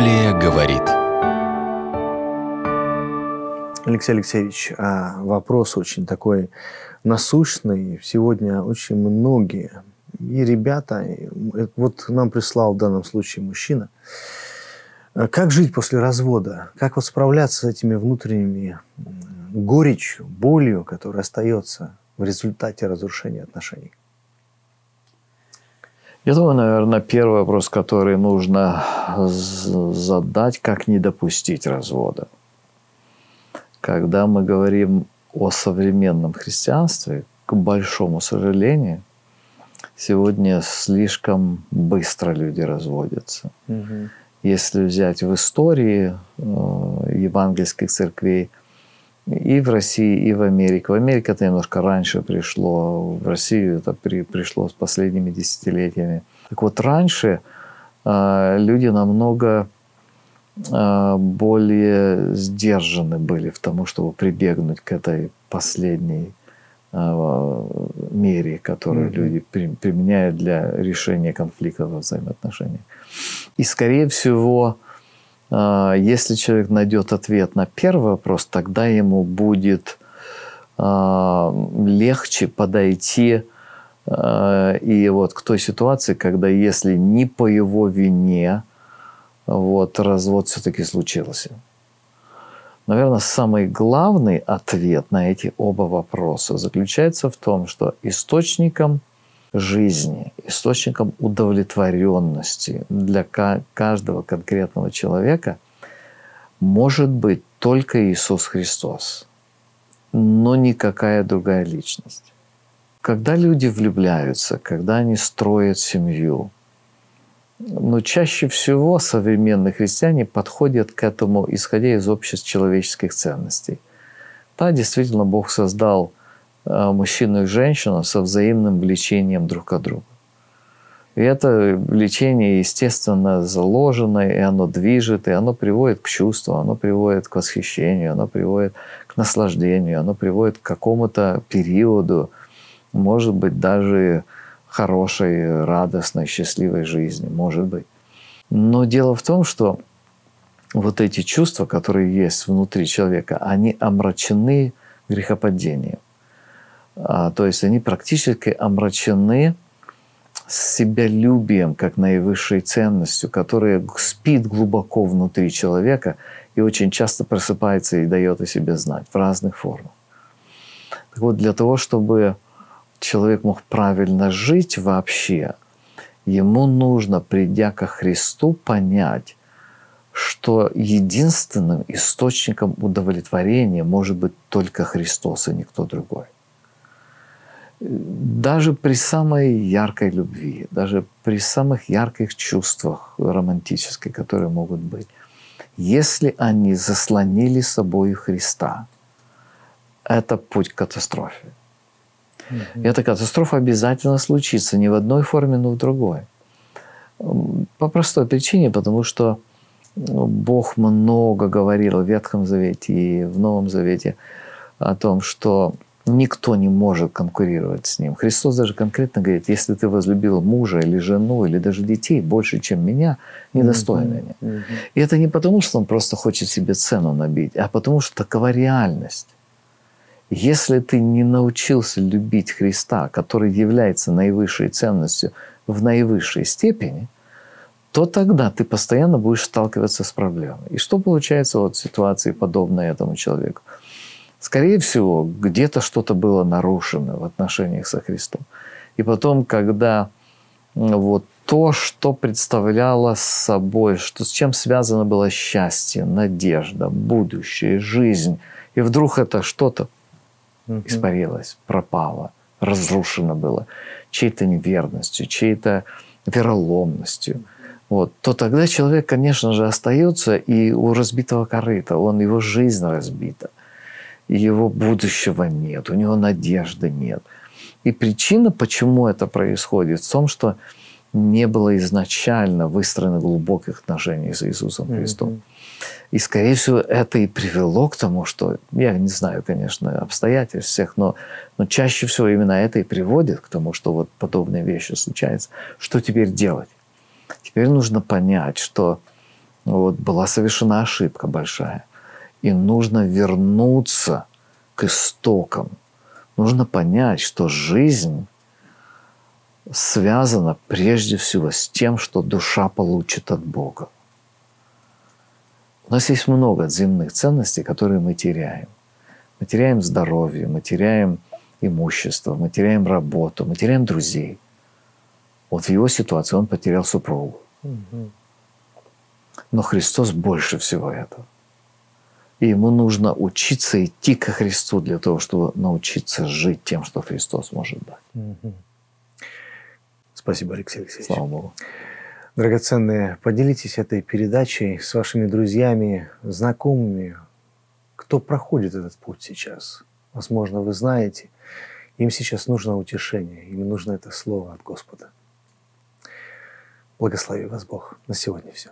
Библия говорит. Алексей Алексеевич, а вопрос очень такой насущный. Сегодня очень многие и ребята, вот нам прислал в данном случае мужчина, как жить после развода? Как вот справляться с этими внутренними горечью, болью, которая остается в результате разрушения отношений? Я думаю, наверное, первый вопрос, который нужно задать, как не допустить развода. Когда мы говорим о современном христианстве, к большому сожалению, сегодня слишком быстро люди разводятся. Угу. Если взять в истории э, евангельских церквей, и в России, и в Америке. В Америке это немножко раньше пришло, в Россию это при, пришло с последними десятилетиями. Так вот, раньше э, люди намного э, более сдержаны были в том, чтобы прибегнуть к этой последней э, мере, которую mm-hmm. люди при, применяют для решения конфликтов во взаимоотношениях. И, скорее всего, а, если человек найдет ответ на первый вопрос, тогда ему будет а, легче подойти а, и вот к той ситуации, когда если не по его вине, вот развод все-таки случился. Наверное, самый главный ответ на эти оба вопроса заключается в том, что источником жизни, источником удовлетворенности для каждого конкретного человека может быть только Иисус Христос, но никакая другая личность. Когда люди влюбляются, когда они строят семью, но чаще всего современные христиане подходят к этому, исходя из обществ человеческих ценностей. Да, действительно, Бог создал мужчину и женщину со взаимным влечением друг к другу. И это влечение, естественно, заложено, и оно движет, и оно приводит к чувству, оно приводит к восхищению, оно приводит к наслаждению, оно приводит к какому-то периоду, может быть, даже хорошей, радостной, счастливой жизни, может быть. Но дело в том, что вот эти чувства, которые есть внутри человека, они омрачены грехопадением. А, то есть они практически омрачены себялюбием как наивысшей ценностью, которая спит глубоко внутри человека и очень часто просыпается и дает о себе знать в разных формах. Так вот, для того, чтобы человек мог правильно жить вообще, ему нужно, придя ко Христу, понять, что единственным источником удовлетворения может быть только Христос, и никто другой даже при самой яркой любви, даже при самых ярких чувствах романтических, которые могут быть, если они заслонили собой Христа, это путь к катастрофе. Mm-hmm. Эта катастрофа обязательно случится не в одной форме, но в другой. По простой причине, потому что ну, Бог много говорил в Ветхом Завете и в Новом Завете о том, что Никто не может конкурировать с ним. Христос даже конкретно говорит, если ты возлюбил мужа или жену, или даже детей больше, чем меня, недостойно меня. Mm-hmm. Mm-hmm. И это не потому, что он просто хочет себе цену набить, а потому что такова реальность. Если ты не научился любить Христа, который является наивысшей ценностью в наивысшей степени, то тогда ты постоянно будешь сталкиваться с проблемой. И что получается вот в ситуации, подобной этому человеку? Скорее всего, где-то что-то было нарушено в отношениях со Христом. И потом, когда вот то, что представляло собой, что с чем связано было счастье, надежда, будущее, жизнь, и вдруг это что-то испарилось, пропало, разрушено было чьей-то неверностью, чьей-то вероломностью, вот, то тогда человек, конечно же, остается и у разбитого корыта, он, его жизнь разбита его будущего нет, у него надежды нет. И причина, почему это происходит, в том, что не было изначально выстроено глубоких отношений с Иисусом Христом. Mm-hmm. И, скорее всего, это и привело к тому, что, я не знаю, конечно, обстоятельств всех, но, но чаще всего именно это и приводит к тому, что вот подобные вещи случаются. Что теперь делать? Теперь нужно понять, что Вот, была совершена ошибка большая. И нужно вернуться к истокам. Нужно понять, что жизнь связана прежде всего с тем, что душа получит от Бога. У нас есть много земных ценностей, которые мы теряем. Мы теряем здоровье, мы теряем имущество, мы теряем работу, мы теряем друзей. Вот в его ситуации он потерял супругу. Но Христос больше всего этого. И ему нужно учиться идти ко Христу для того, чтобы научиться жить тем, что Христос может дать. Спасибо, Алексей Алексеевич. Слава Богу. Драгоценные, поделитесь этой передачей с вашими друзьями, знакомыми, кто проходит этот путь сейчас. Возможно, вы знаете, им сейчас нужно утешение, им нужно это слово от Господа. Благослови вас Бог. На сегодня все.